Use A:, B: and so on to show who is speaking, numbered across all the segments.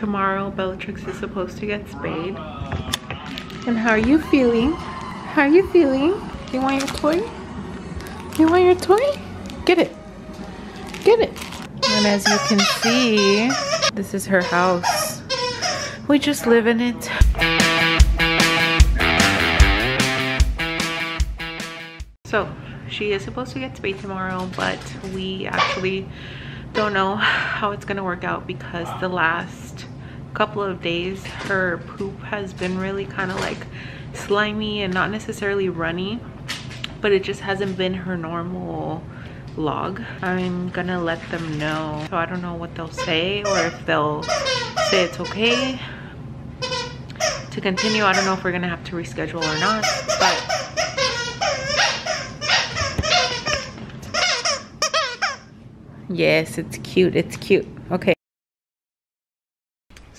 A: tomorrow Bellatrix is supposed to get spayed. And how are you feeling? How are you feeling? You want your toy? You want your toy? Get it. Get it. And as you can see, this is her house. We just live in it. So, she is supposed to get spayed tomorrow, but we actually don't know how it's gonna work out because the last couple of days her poop has been really kind of like slimy and not necessarily runny but it just hasn't been her normal log i'm gonna let them know so i don't know what they'll say or if they'll say it's okay to continue i don't know if we're gonna have to reschedule or not but Yes, it's cute. It's cute. Okay.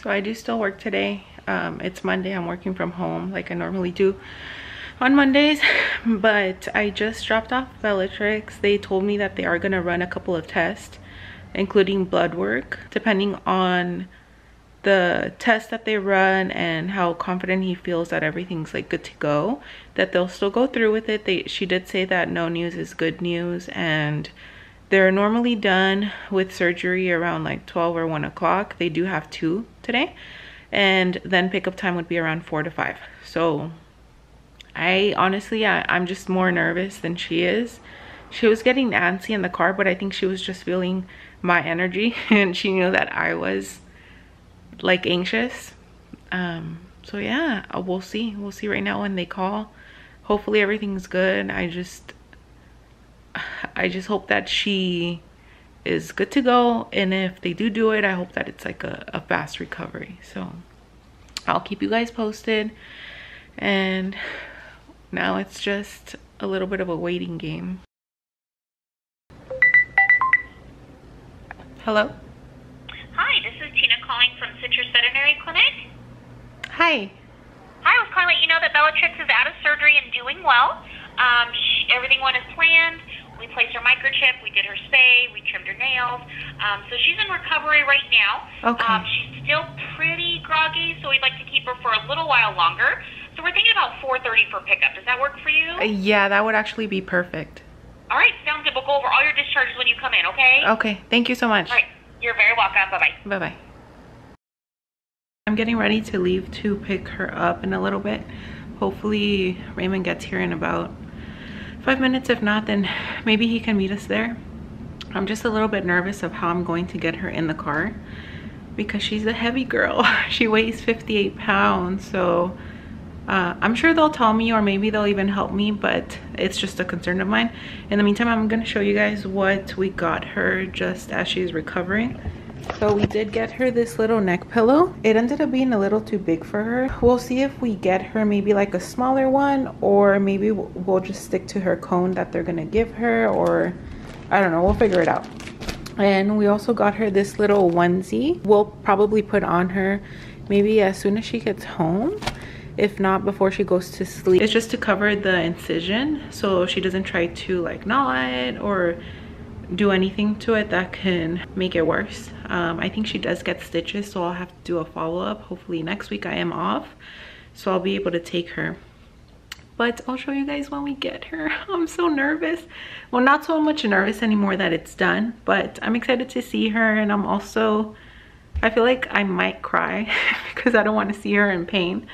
A: So I do still work today. Um, it's Monday. I'm working from home like I normally do on Mondays. But I just dropped off Bellatrix. They told me that they are going to run a couple of tests, including blood work, depending on the test that they run and how confident he feels that everything's like good to go that they'll still go through with it they she did say that no news is good news and they're normally done with surgery around like 12 or 1 o'clock. They do have two today. And then pickup time would be around 4 to 5. So I honestly, I, I'm just more nervous than she is. She was getting antsy in the car, but I think she was just feeling my energy. And she knew that I was like anxious. Um, so yeah, we'll see. We'll see right now when they call. Hopefully everything's good. I just I just hope that she is good to go. And if they do do it, I hope that it's like a, a fast recovery. So I'll keep you guys posted. And now it's just a little bit of a waiting game. Hello?
B: Hi, this is Tina calling from Citrus Veterinary Clinic.
A: Hi.
B: Hi, I was calling to let you know that Bellatrix is out of surgery and doing well. Um, she, everything went as planned. We placed her microchip. We did her spay. We trimmed her nails. Um, so she's in recovery right now.
A: Okay.
B: Um, she's still pretty groggy, so we'd like to keep her for a little while longer. So we're thinking about 4:30 for pickup. Does that work for you?
A: Uh, yeah, that would actually be perfect.
B: All right, sounds good. We'll go over all your discharges when you come in. Okay.
A: Okay. Thank you so much.
B: All right. You're very welcome. Bye bye.
A: Bye bye. I'm getting ready to leave to pick her up in a little bit. Hopefully Raymond gets here in about five minutes. If not, then maybe he can meet us there. I'm just a little bit nervous of how I'm going to get her in the car because she's a heavy girl. she weighs 58 pounds. So uh, I'm sure they'll tell me or maybe they'll even help me, but it's just a concern of mine. In the meantime, I'm gonna show you guys what we got her just as she's recovering. So we did get her this little neck pillow. It ended up being a little too big for her. We'll see if we get her maybe like a smaller one or maybe we'll just stick to her cone that they're gonna give her or I don't know, we'll figure it out. And we also got her this little onesie. We'll probably put on her maybe as soon as she gets home if not before she goes to sleep it's just to cover the incision so she doesn't try to like gnaw it or do anything to it that can make it worse. Um, i think she does get stitches so i'll have to do a follow-up. Hopefully next week i am off so i'll be able to take her. But i'll show you guys when we get her. I'm so nervous. Well not so much nervous anymore that it's done but i'm excited to see her and i'm also i feel like i might cry because i don't want to see her in pain.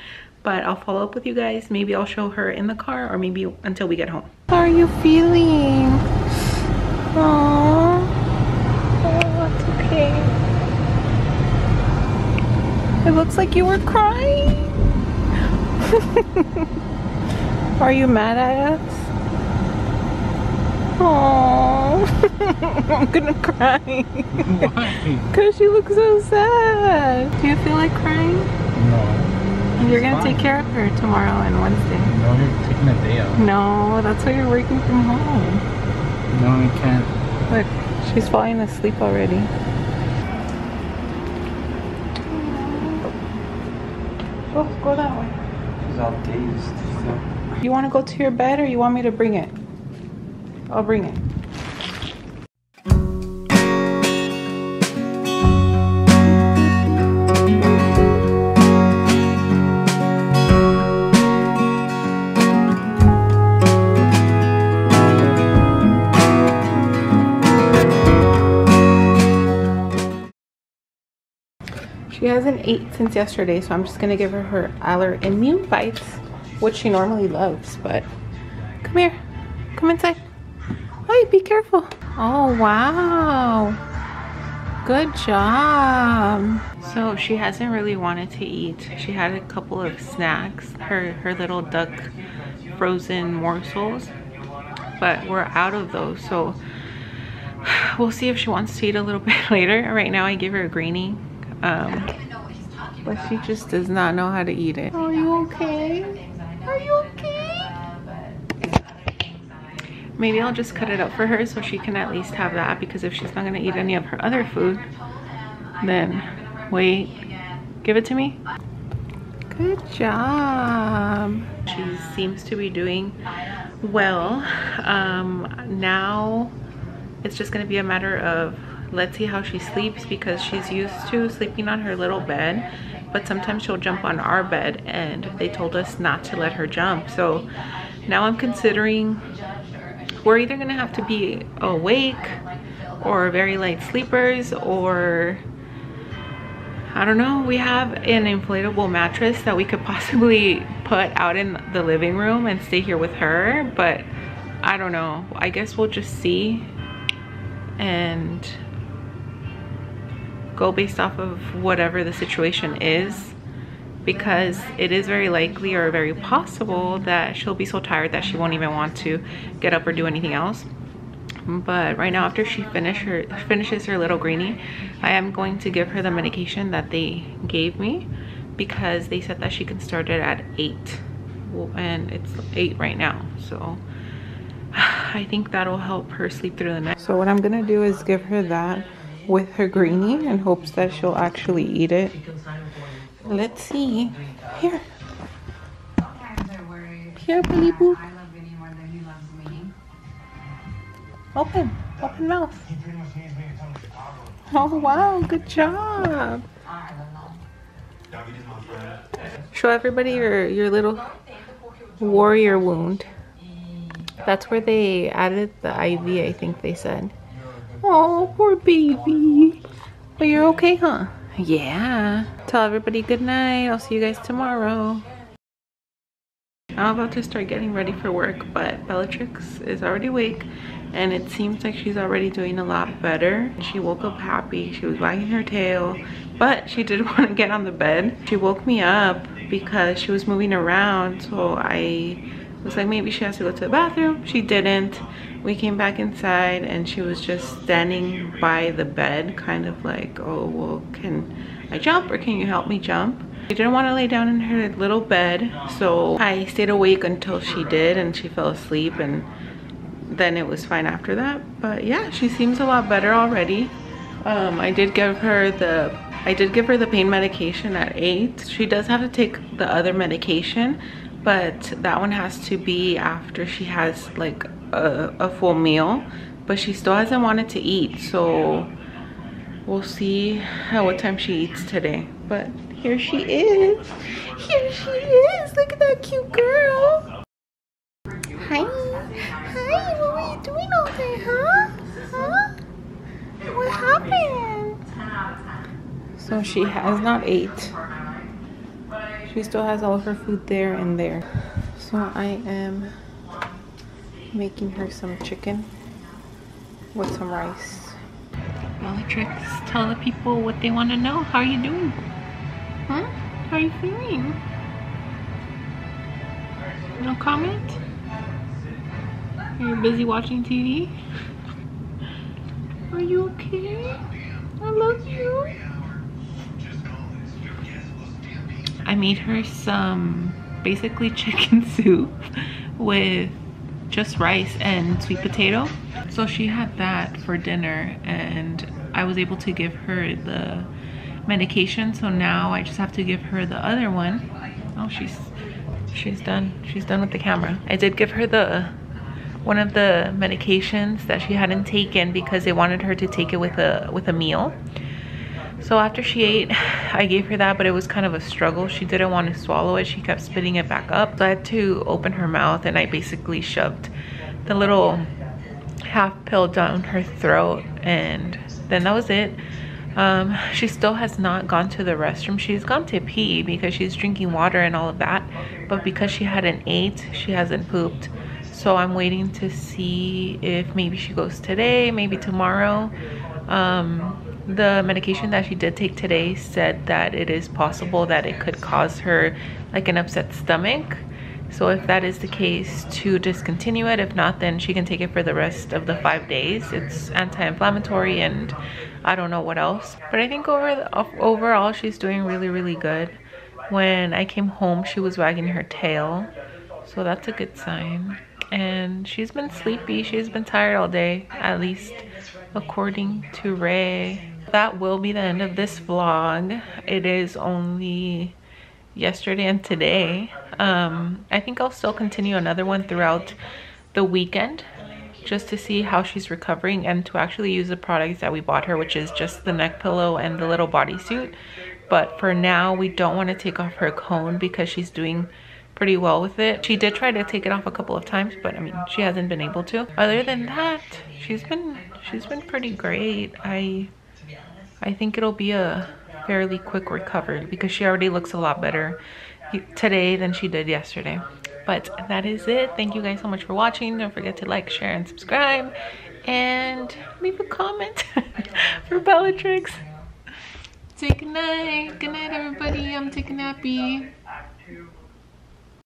A: But i'll follow up with you guys. Maybe i'll show her in the car or maybe until we get home. How are you feeling Aww. Oh, it's okay. It looks like you were crying. Are you mad at us? Oh, I'm gonna cry.
C: Why?
A: Because you look so sad. Do you feel like crying?
C: No.
A: You're gonna
C: fine.
A: take care of her tomorrow and Wednesday.
C: No, you're taking a day off.
A: No, that's why you're working from home.
C: No, I can't.
A: Look, she's falling asleep already. Go, go that way.
C: She's all dazed. So.
A: You want to go to your bed or you want me to bring it? I'll bring it. Hasn't ate since yesterday, so I'm just gonna give her her Aller-Immune bites, which she normally loves, but come here, come inside. Hey, be careful. Oh, wow. Good job. So she hasn't really wanted to eat. She had a couple of snacks, her, her little duck frozen morsels, but we're out of those. So we'll see if she wants to eat a little bit later. Right now I give her a greenie. Um, but she just does not know how to eat it. Are you okay? Are you okay? Maybe I'll just cut it up for her so she can at least have that because if she's not gonna eat any of her other food, then wait, give it to me. Good job. She seems to be doing well. Um, now it's just gonna be a matter of let's see how she sleeps because she's used to sleeping on her little bed but sometimes she'll jump on our bed and they told us not to let her jump. So now I'm considering we're either gonna have to be awake or very light sleepers or I don't know we have an inflatable mattress that we could possibly put out in the living room and stay here with her but I don't know. I guess we'll just see. And go based off of whatever the situation is because it is very likely or very possible that she'll be so tired that she won't even want to get up or do anything else. But right now after she finish her finishes her little greenie i am going to give her the medication that they gave me because they said that she can start it at eight. And it's eight right now so i think that'll help her sleep through the night. So what i'm gonna do is give her that with her greenie in hopes that she'll actually eat it Let's see. Here. Here, Billy. Open. Open mouth. Oh, wow. Good job. Show everybody your, your little warrior wound. That's where they added the IV, I think they said. Oh, poor baby. But you're okay, huh? Yeah. Tell everybody good night. I'll see you guys tomorrow. I'm about to start getting ready for work, but Bellatrix is already awake and it seems like she's already doing a lot better. She woke up happy. She was wagging her tail, but she did want to get on the bed. She woke me up because she was moving around, so I was like, maybe she has to go to the bathroom. She didn't. We came back inside and she was just standing by the bed, kind of like, oh, well, can I jump or can you help me jump? She didn't want to lay down in her little bed, so I stayed awake until she did and she fell asleep and then it was fine after that. But yeah, she seems a lot better already. Um, I did give her the I did give her the pain medication at 8. She does have to take the other medication, but that one has to be after she has like a, a full meal. But she still hasn't wanted to eat so we'll see at what time she eats today. But here she is. Here she is. Look at that cute girl. Hi. Hi what were you doing all day huh? Huh? What happened? So she has not ate she still has all of her food there and there. So i am making her some chicken with some rice. Bellatrix, tell the people what they want to know. How are you doing? Huh? How are you feeling? No comment? You're busy watching tv are you okay? I love you I made her some basically chicken soup with just rice and sweet potato. So she had that for dinner and I was able to give her the medication. So now I just have to give her the other one. Oh, she's she's done. She's done with the camera. I did give her the one of the medications that she hadn't taken because they wanted her to take it with a with a meal. So after she ate, I gave her that, but it was kind of a struggle. She didn't want to swallow it. She kept spitting it back up. So I had to open her mouth and I basically shoved the little half pill down her throat and then that was it. Um, she still has not gone to the restroom. She's gone to pee because she's drinking water and all of that. But because she hadn't ate, she hasn't pooped. So I'm waiting to see if maybe she goes today, maybe tomorrow. Um, the medication that she did take today said that it is possible that it could cause her like an upset stomach. So if that is the case to discontinue it. If not then she can take it for the rest of the five days. It's anti-inflammatory and i don't know what else. But i think over the, overall she's doing really really good. When i came home she was wagging her tail. So that's a good sign. And she's been sleepy. She's been tired all day at least according to ray that will be the end of this vlog. It is only yesterday and today. Um, i think i'll still continue another one throughout the weekend just to see how she's recovering and to actually use the products that we bought her which is just the neck pillow and the little bodysuit. But for now we don't want to take off her cone because she's doing pretty well with it. She did try to take it off a couple of times but i mean she hasn't been able to. Other than that she's been she's been pretty great. I I think it'll be a fairly quick recovery because she already looks a lot better today than she did yesterday. But that is it. Thank you guys so much for watching. Don't forget to like, share, and subscribe. And leave a comment for Bellatrix. Say good night. Good night, everybody. I'm taking nappy.